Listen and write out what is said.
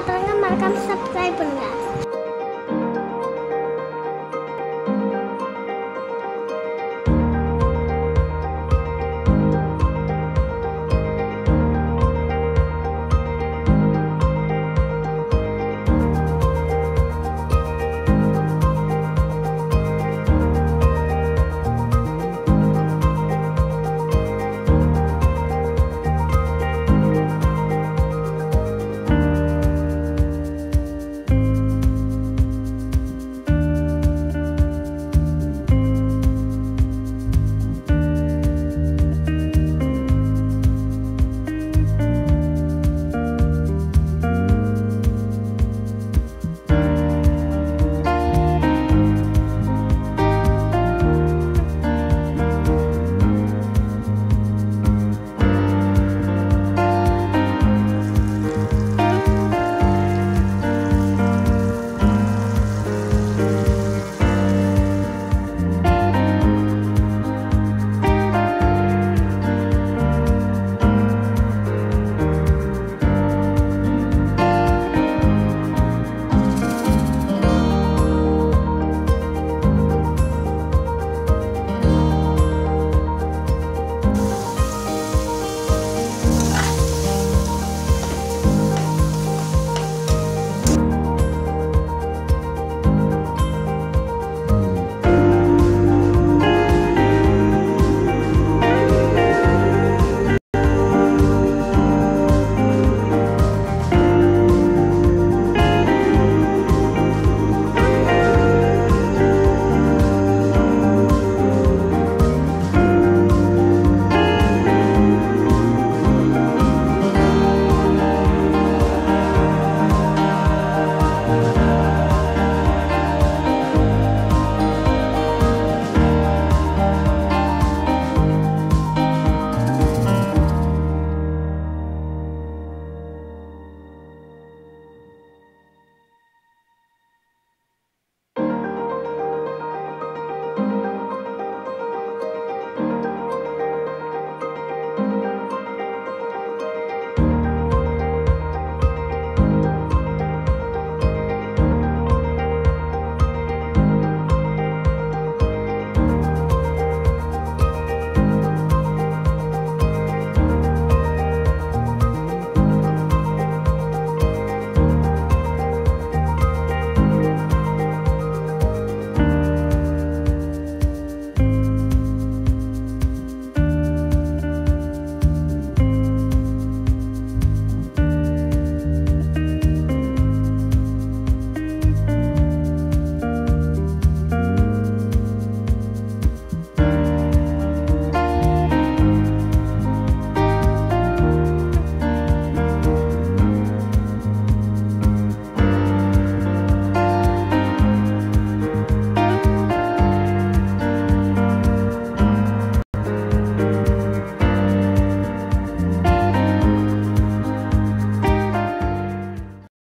atau enggak merekam subscriber enggak